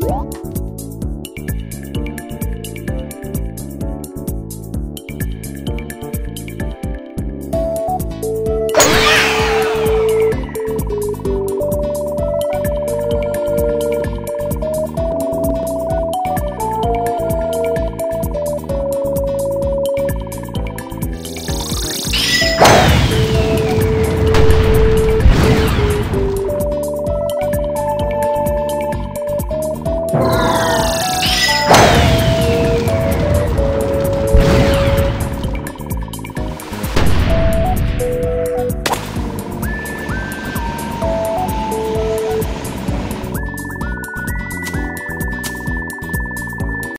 you you.